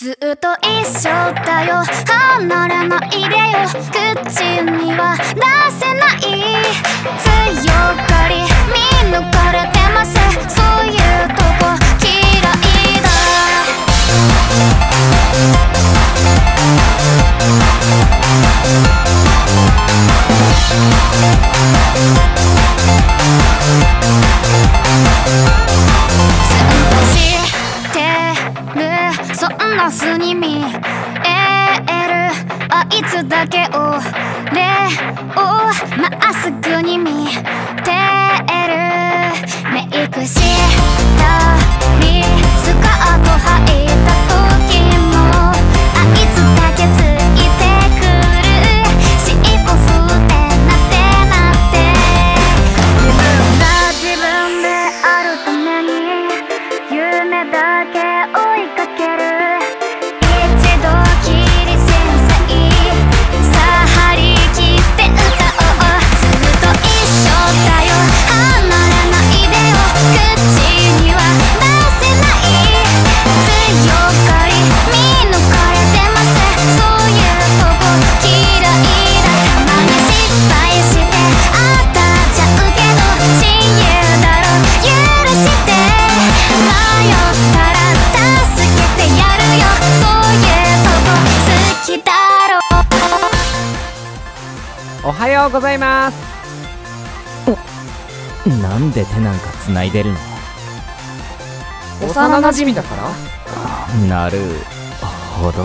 ずっと一緒だよ。離れないでよ。口には出せない。強がり見抜かれてます。そういうとこ嫌いだ「ナスに見える。あいつだけをおはようございます。なんで手なんか繋いでるの？幼馴染だから？なるほど。